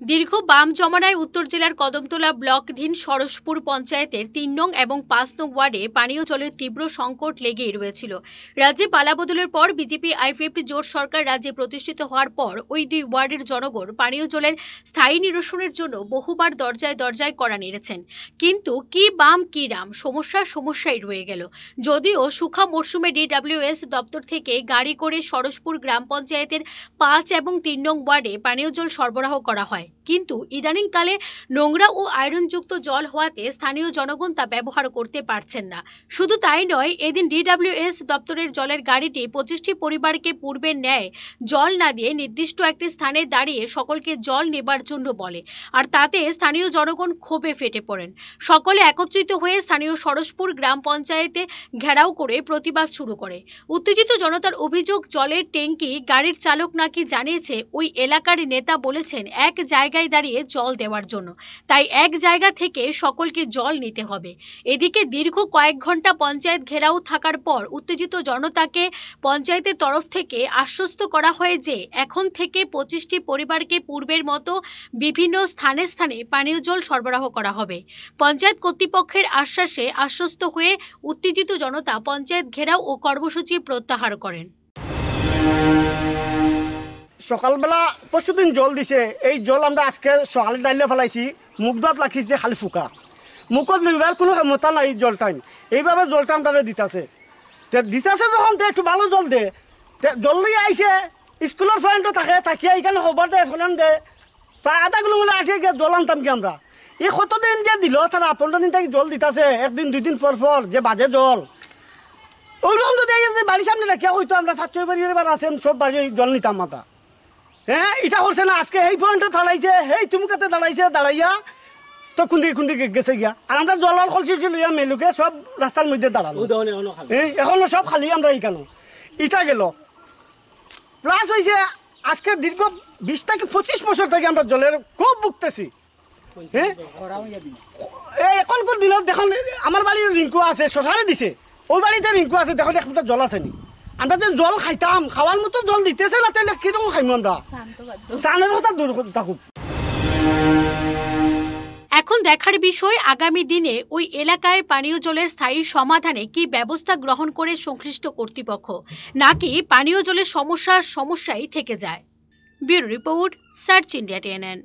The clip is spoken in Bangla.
দীর্ঘ বাম জমানায় উত্তর জেলার কদমতলা ব্লকধীন সরসপুর পঞ্চায়েতের তিন নং এবং পাঁচ নং ওয়ার্ডে পানীয় জলের তীব্র সংকট লেগেই রয়েছিল। রাজ্যে পালাবদলের পর বিজেপি আইপিএফটি জোট সরকার রাজ্যে প্রতিষ্ঠিত হওয়ার পর ওই দুই ওয়ার্ডের জনগণ পানীয় জলের স্থায়ী নিরসনের জন্য বহুবার দরজায় দরজায় করা নেড়েছেন। কিন্তু কি বাম, কি রাম, সমস্যা সমস্যাই রয়ে গেল। যদিও সুখা মরশুমে ডিডব্লিউএস দপ্তর থেকে গাড়ি করে সরসপুর গ্রাম পঞ্চায়েতের পাঁচ এবং তিন নং ওয়ার্ডে পানীয় জল সরবরাহ করা হয়। কিন্তু ইদানিংকালে নোংরা ও আয়রনযুক্ত জল হওয়াতে স্থানীয় জনগণ তা ব্যবহার করতে পারছেন না। শুধু তাই নয়, এদিন ডিডব্লিউএস দপ্তরের জলের গাড়িটি পঁচিশটি পরিবারকে পূর্বের ন্যায় জল না দিয়ে নির্দিষ্ট একটি স্থানে দাঁড়িয়ে সকলকে জল নেবার জন্য বলে। আর তাতে স্থানীয় জনগণ ক্ষোভে ফেটে পড়েন। সকলে একত্রিত হয়ে স্থানীয় সরসপুর গ্রাম পঞ্চায়েতে ঘেরাও করে প্রতিবাদ শুরু করে। উত্তেজিত জনতার অভিযোগ, জলের ট্যাঙ্কি গাড়ির চালক নাকি জানিয়েছে, ওই এলাকার নেতা বলেছেন, এক জায়গায় দাঁড়িয়ে জল দেওয়ার জন্য। তাই এক জায়গা থেকে সকলকে জল নিতে হবে। এদিকে দীর্ঘ কয়েক ঘণ্টা পঞ্চায়েত ঘেরাও থাকার পর উত্তেজিত জনতাকে পঞ্চায়েতের তরফ থেকে আশ্বস্ত করা হয় যে, এখন থেকে পঁচিশটি পরিবারকে পূর্বের মতো বিভিন্ন স্থানে স্থানে পানীয় জল সরবরাহ করা হবে। পঞ্চায়েত কর্তৃপক্ষের আশ্বাসে আশ্বস্ত হয়ে উত্তেজিত জনতা পঞ্চায়েত ঘেরাও ও কর্মসূচি প্রত্যাহার করেন। সকালবেলা পরশুদিন জল দিছে। এই জল আমরা আজকে সকালে ডাইলে ফেলাইছি। মুখ দাঁত লাগছে খালি ফুকা। মুখত লিবার কোনো ক্ষমতা নাই জল টাইম এইভাবে জলটা আমরা দিতেছে। দিতেছে যখন দে একটু ভালো জল দে। জল লই আইছে। স্কুলের ফ্রেন্ডও থাকে থাকিয়া এখানে খবর দে, ফোন দে। প্রায় আধা কিলোমিটার আছে গিয়ে জল আনতাম কি আমরা। এই কতদিন যে দিল তারা পনেরো দিন থেকে জল দিতেছে, একদিন, দুই দিন পর পর যে বাজে জল। ওইরকম যদি বাড়ির সামনে রাখিয়া হয়তো আমরা সাত ছয় বাড়ি আছেন সব বাড়ি জল নিতাম মাতা হ্যাঁ এটা করছে না আজকে এই পয়েন্টে দাঁড়াইছে এই তুমি কাতে দাঁড়াইছে দাঁড়াইয়া তো কুন্দি কুন্দি গেছে গিয়া। আর আমরা জলার কলসি লইয়া মেলুকে সব রাস্তার মধ্যে হ্যাঁ এখনও সব খালি আমরা এইখানো। ইটা গেল। প্লাস হয়েছে আজকে দীর্ঘ বিশ থেকে পঁচিশ বছর থেকে আমরা জলের খুব ভুগতেছি। হ্যাঁ এই এখনকার দিনত দেখুন আমার বাড়ির রিঙ্কু আছে সরকারে দিছে। ওই বাড়িতে রিঙ্কু আছে দেখুন একটা জল আছে নি। আমরা যে জল খাইতাম খাওয়ার মতো জল দিতেছে না তাহলে কীরকম খাইম আমরা? চানের কথা দূর থাকুক। এখন দেখার বিষয় আগামী দিনে ওই এলাকায় পানীয় জলের স্থায়ী সমাধানে কি ব্যবস্থা গ্রহণ করে সংশ্লিষ্ট কর্তৃপক্ষ? নাকি পানীয় জলের সমস্যা সমস্যাই থেকে যায়? Bureau report search India TNN.